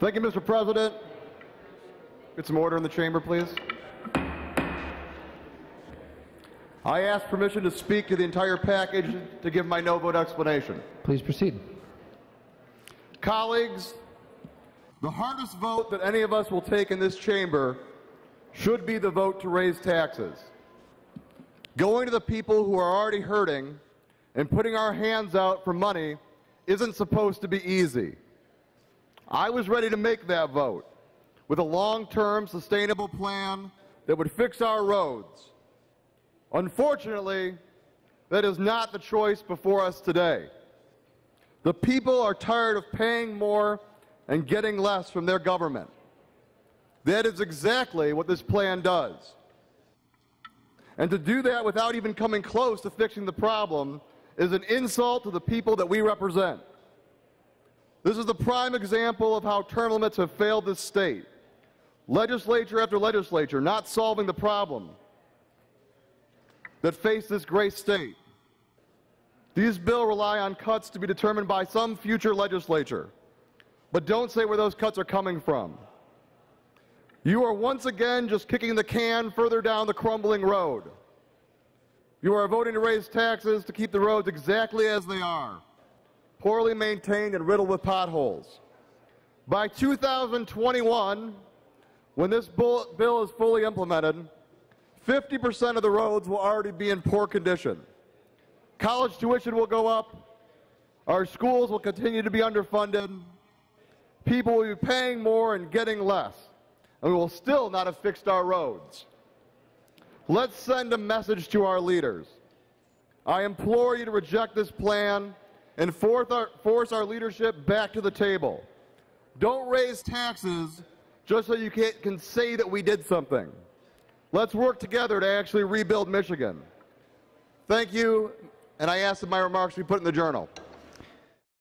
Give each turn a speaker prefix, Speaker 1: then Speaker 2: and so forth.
Speaker 1: Thank you, Mr. President. Get some order in the chamber, please. I ask permission to speak to the entire package to give my no vote explanation.
Speaker 2: Please proceed.
Speaker 1: Colleagues, the hardest vote that any of us will take in this chamber should be the vote to raise taxes. Going to the people who are already hurting and putting our hands out for money isn't supposed to be easy. I was ready to make that vote with a long-term sustainable plan that would fix our roads. Unfortunately, that is not the choice before us today. The people are tired of paying more and getting less from their government. That is exactly what this plan does. And to do that without even coming close to fixing the problem is an insult to the people that we represent. This is the prime example of how term limits have failed this state. Legislature after legislature not solving the problem that face this great state. These bills rely on cuts to be determined by some future legislature, but don't say where those cuts are coming from. You are once again just kicking the can further down the crumbling road. You are voting to raise taxes to keep the roads exactly as they are, poorly maintained and riddled with potholes. By 2021, when this bill is fully implemented, 50% of the roads will already be in poor condition. College tuition will go up. Our schools will continue to be underfunded. People will be paying more and getting less. And we will still not have fixed our roads. Let's send a message to our leaders. I implore you to reject this plan and force our, force our leadership back to the table. Don't raise taxes just so you can, can say that we did something. Let's work together to actually rebuild Michigan. Thank you, and I ask that my remarks be put in the journal.